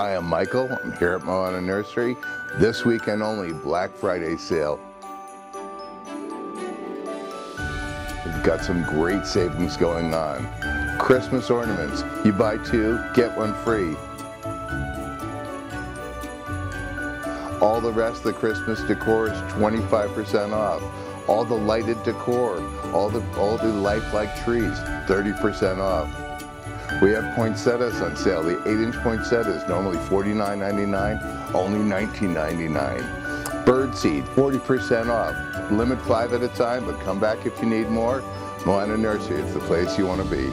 Hi, I'm Michael. I'm here at Moana Nursery. This weekend only, Black Friday sale. We've got some great savings going on. Christmas ornaments. You buy two, get one free. All the rest of the Christmas decor is 25% off. All the lighted decor, all the all the lifelike trees, 30% off. We have poinsettias on sale. The 8-inch poinsettias, normally $49.99, only $19.99. Birdseed, 40% off. Limit five at a time, but come back if you need more. Moana Nursery is the place you want to be.